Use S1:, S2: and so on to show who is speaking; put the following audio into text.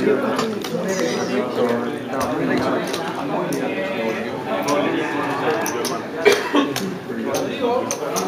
S1: いうことに